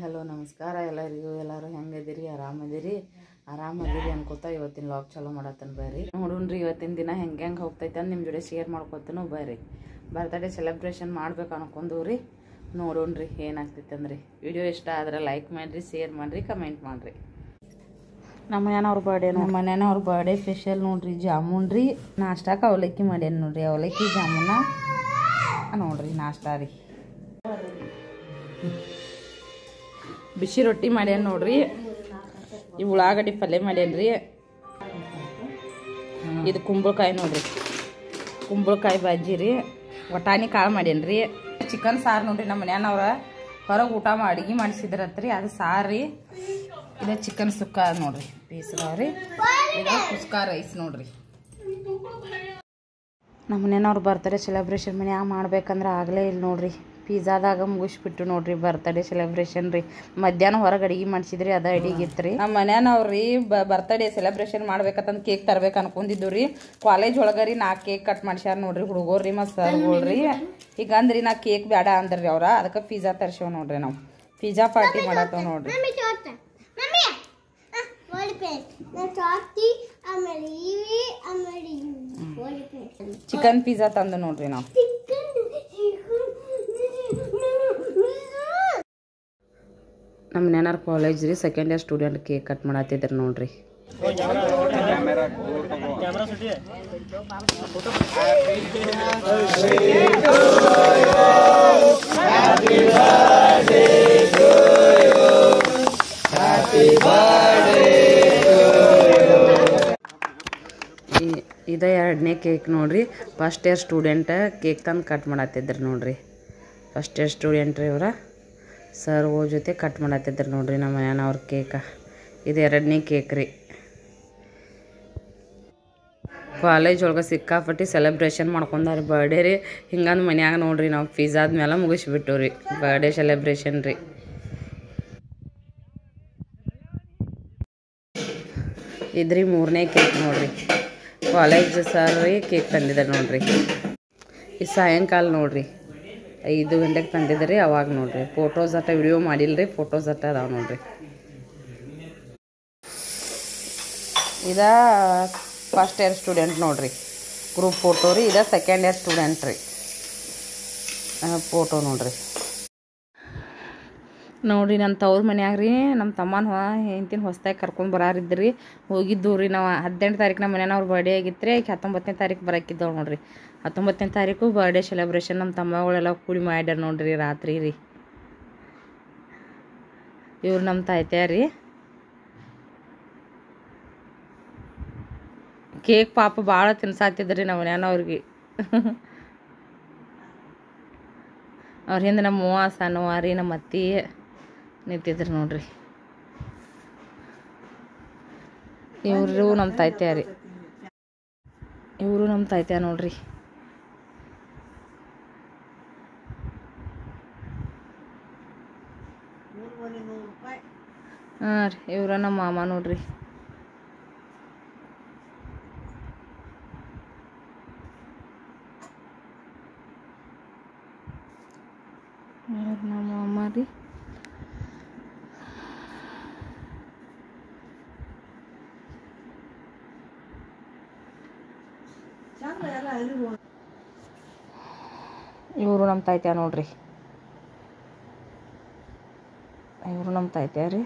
Hello ನಮಸ್ಕಾರ ಎಲ್ಲರಿಗೂ. ಎಲ್ಲರೂ ಹೆಂಗದಿರಿ ಆರಾಮದಿರಿ ಆರಾಮದಿರಿ ಅನ್ಕೋತಾ ಇವತ್ತಿನ ಲಾಗ್ ಚಾಲೂ ಮಾಡತ್ತನ ಬರ್ರಿ. ನೋಡೋಣ್ರಿ ಇವತ್ತಿನ ದಿನ ಹೆಂಗೆ ಹೆಂಗೆ ಹೋಗ್ತೈತೆ ಅಂತ ನಿಮ್ಮ ಜೊತೆ ಶೇರ್ ಮಾಡ್ಕೊತನು ಬರ್ರಿ. ಬರ್ತಡೇ ಸೆಲೆಬ್ರೇಷನ್ ಮಾಡ್ಬೇಕು ಅನ್ಕೊಂಡವ್ರಿ. ನೋಡೋಣ್ರಿ ನೋಡೂನ್ರಿ ಅಂದ್ರಿ. ವಿಡಿಯೋ ಇಷ್ಟ ಆದ್ರೆ ಲೈಕ್ ಮಾಡಿರಿ ಶೇರ್ ಮಾಡಿರಿ ಕಮೆಂಟ್ ಮಾಡಿರಿ. ನಮ್ಮ ಮನೆಯವ್ರ ಬರ್ಡೇ ನಮ್ಮ ಮನೆಯವ್ರ ಬರ್ಡೇ ಸ್ಪೆಷಲ್ ನೋಡ್ರಿ ಜಾಮೂನ್ ರೀ ನಾಷ್ಟಾಕ ಅವಲಕ್ಕಿ ಮಾಡ್ಯಾನ ನೋಡ್ರಿ ಅವಲಕ್ಕಿ ಜಾಮೂನ. ನೋಡ್ರಿ ನಾಷ್ಟಾ ರೀ. ಬಿಸಿ ರೊಟ್ಟಿ ಮಾಡ್ಯಾನ ನೋಡ್ರಿ. ಈ ಉಳ್ಳಾಗಡ್ಡಿ ಪಲ್ಯ ಮಾಡ್ಯಾನ್ರಿ ಇದು ಕುಂಬಳಕಾಯಿ ನೋಡ್ರಿ. ಕುಂಬಳಕಾಯಿ ಬಾಜಿ ರೀ. ವಟಾಣಿ ಕಾಳು ಮಾಡ್ಯಾನ್ರಿ ಚಿಕನ್ ಸಾರು ನೋಡ್ರಿ ನಮ್ಮ ಮನ್ಯಾನವ್ರ ಹೊರಗೆ ಊಟ ಮಾಡಿ ಅಡುಗೆ ಮಾಡಿಸಿದ್ರತ್ರಿ. ಅದು ಸಾರು ರೀ. ಇದು ಚಿಕನ್ ಸುಕ್ಕ ನೋಡ್ರಿ. ಪೀಸ್ ರೀ. ಇದು ಕುಸ್ಕ ರೈಸ್ ನೋಡ್ರಿ. ನಮ್ಮ ಮನೆಯವ್ರು ಬರ್ತಾರೆ ಸೆಲೆಬ್ರೇಷನ್ ಮನ್ಯಾಗ ಮಾಡ್ಬೇಕಂದ್ರೆ ಆಗಲೇ ಇಲ್ಲ ನೋಡ್ರಿ. ಪಿಜ್ಜಾದಾಗ ಮುಗಿಸ್ಬಿಟ್ಟು ನೋಡ್ರಿ ಬರ್ತಡೇ ಸೆಲೆಬ್ರೇಷನ್ ರೀ. ಮಧ್ಯಾಹ್ನ ಹೊರಗೆ ಅಡಿಗೆ ಮಾಡಿಸಿದ್ರಿ ಅದ ಅಡಿಗೆ ಇತ್ತು ರೀ ನಮ್ಮ ಮನ್ಯಾನವ್ರಿ ಬರ್ತಡೇ ಸೆಲೆಬ್ರೇಷನ್ ಮಾಡ್ಬೇಕಂತಂದು ಕೇಕ್ ತರ್ಬೇಕು ಅನ್ಕೊಂಡಿದ್ದು ರೀ. ಕಾಲೇಜ್ ಒಳಗೆ ರೀ ನಾಲ್ಕು ಕೇಕ್ ಕಟ್ ಮಾಡ್ಸ್ಯಾರ ನೋಡ್ರಿ ರೀ ಮತ್ತು ಸರ್ಗಳ್ರಿ. ಈಗ ಅಂದ್ರಿ ನಾ ಕೇಕ್ ಬೇಡ ಅಂದ್ರಿ ಅವ್ರ ಅದಕ್ಕೆ ಪಿಜ್ಜಾ ತರ್ಸೇವ್ ನೋಡ್ರಿ ನಾವು. ಪಿಜ್ಜಾ ಪಾರ್ಟಿ ಮಾಡತ್ತೇವ್ ನೋಡ್ರಿ. ಚಿಕನ್ ಪಿಜ್ಜಾ ತಂದು ನೋಡ್ರಿ ನಾವು. ನಮ್ಮ ನೆನಾರ್ ಕಾಲೇಜ್ ರೀ second year student cake cut ಮಾಡತ್ತಿದ್ರು ನೋಡ್ರಿ. ಇದ ಎರಡನೇ ಕೇಕ್ ನೋಡ್ರಿ ಫಸ್ಟ್ ಇಯರ್ ಸ್ಟೂಡೆಂಟ್ ಕೇಕ್ ತಂದು ಕಟ್ ಮಾಡತ್ತಿದ್ರು ನೋಡ್ರಿ. ಫಸ್ಟ್ ಇಯರ್ ಸ್ಟೂಡೆಂಟ್ ರೀ ಇವ್ರ. ಸರ್ ಓ ಜೊತೆ ಕಟ್ ಮಾಡತ್ತಿದ್ರು ನೋಡ್ರಿ ನಮ್ಮ ಮನೆಯವ್ರ ಕೇಕ ಇದು ಎರಡನೇ ಕೇಕ್ ರೀ. ಕಾಲೇಜ್ ಒಳಗೆ ಸಿಕ್ಕಾಪಟ್ಟಿ ಸೆಲೆಬ್ರೇಷನ್ ಮಾಡ್ಕೊಂಡಾರ ಬರ್ಡೇ ರೀ. ಹಿಂಗಂದು ಮನ್ಯಾಗ ನೋಡ್ರಿ ನಾವು ಪಿಜ್ಜಾದ ಮೇಲೆ ಮುಗಿಸ್ಬಿಟ್ಟು ರೀ ಬರ್ಡೇ ಸೆಲೆಬ್ರೇಷನ್ ರೀ. ಇದ್ರಿ ಮೂರನೇ ಕೇಕ್ ನೋಡ್ರಿ. ಕಾಲೇಜ್ ಸರ್ ರೀ ಕೇಕ್ ತಂದಿದ್ದಾರೆ ನೋಡ್ರಿ. ಈ ಸಾಯಂಕಾಲ ನೋಡ್ರಿ. ಐದು ಗಂಟೆಗೆ ತಂದಿದ್ರಿ ಅವಾಗ ನೋಡ್ರಿ. ಫೋಟೋಸ್ ಅಟ್ಟ ವಿಡಿಯೋ ಮಾಡಿಲ್ರಿ ಫೋಟೋಸ್ ಅಟ್ಟ ಅದಾವ ನೋಡ್ರಿ. ಇದ ಫಸ್ಟ್ ಇಯರ್ ಸ್ಟೂಡೆಂಟ್ ನೋಡ್ರಿ. ಗ್ರೂಪ್ ಫೋಟೋ ರೀ, ಇದ ಸೆಕೆಂಡ್ ಇಯರ್ ಸ್ಟೂಡೆಂಟ್ ರೀ. ಫೋಟೋ ನೋಡ್ರಿ. ನೋಡ್ರಿ ನನ್ನ ತವ್ರ ಮನ್ಯಾಗ ರೀ ನಮ್ಮ ತಮ್ಮನ ಹೊ, ಹೆಂಡ್ತಿನ ಹೊಸ್ದಾಗಿ ಕರ್ಕೊಂಡು ಬರಾರಿದ್ರಿ. ಹೋಗಿದ್ದು ರೀ ನಾವು ಹದಿನೆಂಟು ತಾರೀಕು ನಮ್ಮ ಮನೆಯವ್ರ ಬರ್ಡೇ ಆಗಿತ್ತು ರೀ ಈಗ ಹತ್ತೊಂಬತ್ತನೇ ತಾರೀಕು ಬರಕ್ಕಿದ್ದವ್ರು ನೋಡ್ರಿ. ಹತ್ತೊಂಬತ್ತನೇ ತಾರೀಕು ಬರ್ಡೇ ಸೆಲೆಬ್ರೇಷನ್ ನಮ್ಮ ತಮ್ಮಗಳೆಲ್ಲ ಕೂಡಿ ಮಾಡ್ಯಾರ ನೋಡ್ರಿ, ರಾತ್ರಿ ರೀ. ಇವ್ರು ನಮ್ಮ ತಾಯ್ತ್ಯ ರೀ. ಕೇಕ್ ಪಾಪ ಭಾಳ ತಿನ್ಸಾತಿದ್ರಿ ನಮ್ಮ ಮನ್ಯಾನವ್ರಿಗೆ ಅವ್ರ ಹಿಂದೆ ನಮ್ಮ ಅವ್ವ ಸಣ್ಣವ್ವ ರೀ, ನಮ್ಮ ಅತ್ತಿ ನಿಂತಿದ್ರು ನೋಡ್ರಿ. ಇವರು ನಮ್ಮ ತಾಯ್ತ್ಯ ರೀ. ಇವರು ನಮ್ಮ ತಾಯ್ತ್ಯ ನೋಡ್ರಿ. ಹಾಂ ರೀ ಇವ್ರ ನಮ್ಮ ಮಾಮ ನೋಡ್ರಿ. ಇವ್ರ ನಮ್ಮ ಮಾಮ ರೀ. ಇವರು ನಮ್ಮ ತಾಯ್ತ್ಯ ನೋಡ್ರಿ. ಇವರು ನಮ್ಮ ರೀ.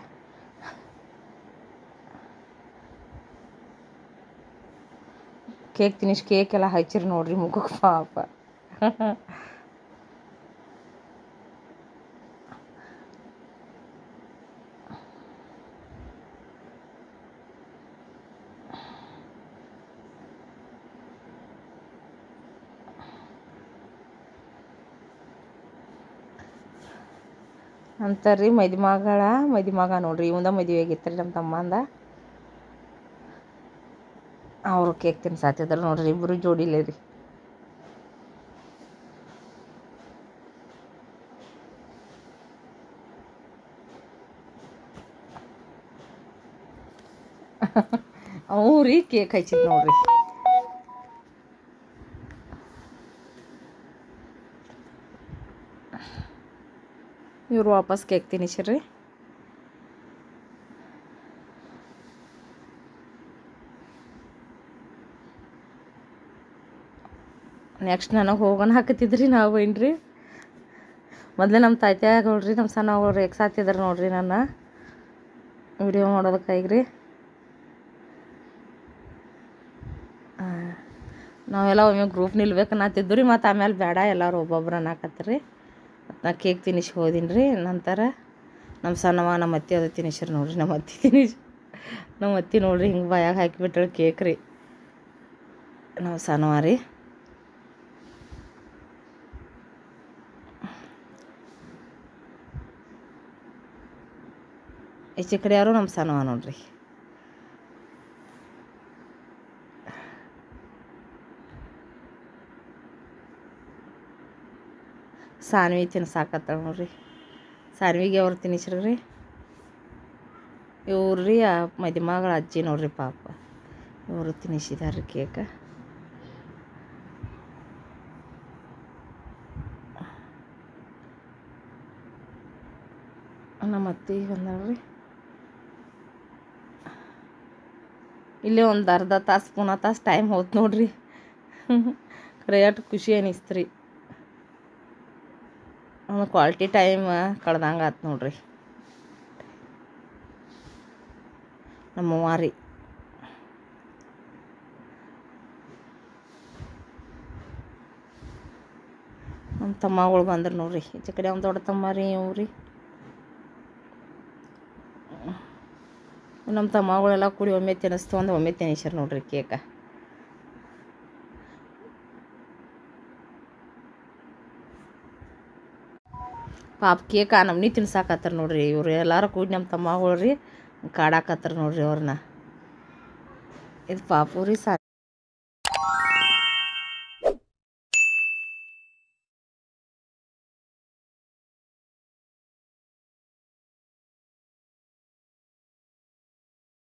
ಕೇಕ್ ತಿನ್ನಿಸ್ ಕೇಕ್ ಎಲ್ಲ ಹಚ್ಚಿರಿ ನೋಡ್ರಿ ಮುಖಕ್ಕೆ ಪಾಪ. ಅಂತಾರ್ರಿ ಮದುಮಗಳ ಮದುಮಗ ನೋಡ್ರಿ ಇವಂದ ಮದುವೆ ಆಗಿತ್ತು ರೀ ನಮ್ಮ ತಮ್ಮಂದ ಅವರು ಕೇಕ್ ತಿನ್ಸಾತಿದ್ರು ನೋಡ್ರಿ ಇಬ್ಬರು ಜೋಡಿಲೇ ರೀ ಅವು ರೀ ಕೇಕ್ ಹಚ್ಚಿದ್ ನೋಡ್ರಿ ಇವ್ರು ವಾಪಸ್ ಕೇಕ್ತೀನಿ ತಿನ್ನಿಸ್ರಿ. ನೆಕ್ಸ್ಟ್ ನನಗೆ ಹೋಗೋಣ ಹಾಕತ್ತಿದ್ರಿ ನಾವು ಏನ್ರಿ? ಮೊದಲೇ ನಮ್ಮ ತಾಯ್ತಾಯಾಗ ನೋಡ್ರಿ ನಮ್ಮ ಸಣ್ಣ ಅವ್ರು ಎಕ್ಸ್ ಹಾಕ್ತಿದ್ರು ನೋಡ್ರಿ ನನ್ನ. ವಿಡಿಯೋ ಮಾಡೋದಕ್ಕಾಗ್ರಿ ನಾವೆಲ್ಲ ಒಮ್ಮೆ ಗ್ರೂಪ್ ನಿಲ್ಬೇಕು ಅನ್ನತ್ತಿದ್ದು ರೀ ಮತ್ತು ಆಮೇಲೆ ಬೇಡ ಎಲ್ಲರೂ ಒಬ್ಬೊಬ್ರು ಅನ್ನಕತ್ತೀರಿ. ನಾ ಕೇಕ್ ತಿನಿಸಿ ಹೋದಿನಿ ರೀ ನಂತರ ನಮ್ಮ ಸಣ್ಣವ ನಮ್ಮ ಅತ್ತಿ ಅದು ತಿನ್ನಿಸ್ರಿ ನೋಡ್ರಿ ನಮ್ಮ ಅತ್ತೆ ತಿನ್ನಿಸಿ ನಮ್ಮ ಅತ್ತೆ ನೋಡ್ರಿ ಹಿಂಗೆ ಬಾಯಾಗ ಹಾಕಿಬಿಟ್ರೆ ಕೇಕ್ ರೀ. ನಾವು ಸಣ್ಣವ ರೀ. ಈಚೆ ಕಡೆ ಯಾರು ನಮ್ಮ ಸಣ್ಣವ ನೋಡ್ರಿ. ಸಾನ್ವಿ ತಿನ್ಸಾಕತ್ತಾಳ ನೋಡ್ರಿ. ಸಾನ್ವಿಗೆ ಅವ್ರು ತಿನ್ನಿಸ್ರಿ ರೀ. ಇವ್ರು ರೀ ಆ ಮದುಮಗಳ ಅಜ್ಜಿ ನೋಡ್ರಿ ಪಾಪ. ಇವರು ತಿನ್ನಿಸಿದಾರೆ ಕೇಕ. ನಮ್ಮ ಅತ್ತಿ ಬಂದಳ್ರಿ ಇಲ್ಲೇ ಒಂದು ಅರ್ಧ ತಾಸು ಪುನಃ ತಾಸು ಟೈಮ್ ಹೋಯ್ತು ನೋಡ್ರಿ. ಕರೆಯಟ್ ಖುಷಿ ಅನಿಸ್ತ್ರಿ. ಒಂದು ಕ್ವಾಲಿಟಿ ಟೈಮ್ ಕಳ್ದಂಗೆ ಆತು ನೋಡ್ರಿ. ನಮ್ಮವ್ವ ರೀ ನಮ್ಮ ತಮ್ಮಗಳು ಬಂದ್ರು ನೋಡ್ರಿ. ಈಚೆ ಕಡೆ ಒಂದು ದೊಡ್ಡ ತಮ್ಮ ರೀ ಇವು ರೀ. ನಮ್ಮ ತಮ್ಮಗಳೆಲ್ಲ ಕೂಡಿ ಒಮ್ಮೆ ತಿನ್ನಿಸ್ತು ಅಂದ್ರೆ ಒಮ್ಮೆ ತಿನ್ನಿಸ್ಯಾರ ನೋಡ್ರಿ ಕೇಕ. ಪಾಪ ಕೇಕ ನಮ್ನಿ ತಿನ್ಸಾಕತ್ತಾರ ನೋಡ್ರಿ ಇವ್ರು ಎಲ್ಲಾರು ಕೂಡಿ ನಮ್ಮ ತಮ್ಮಗಳು ರೀ ಕಾಡಾಕತ್ತಾರ ನೋಡ್ರಿ ಅವ್ರನ್ನ ಇದು ಪಾಪು ರೀ ಸಾ